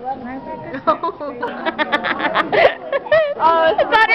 oh, it's not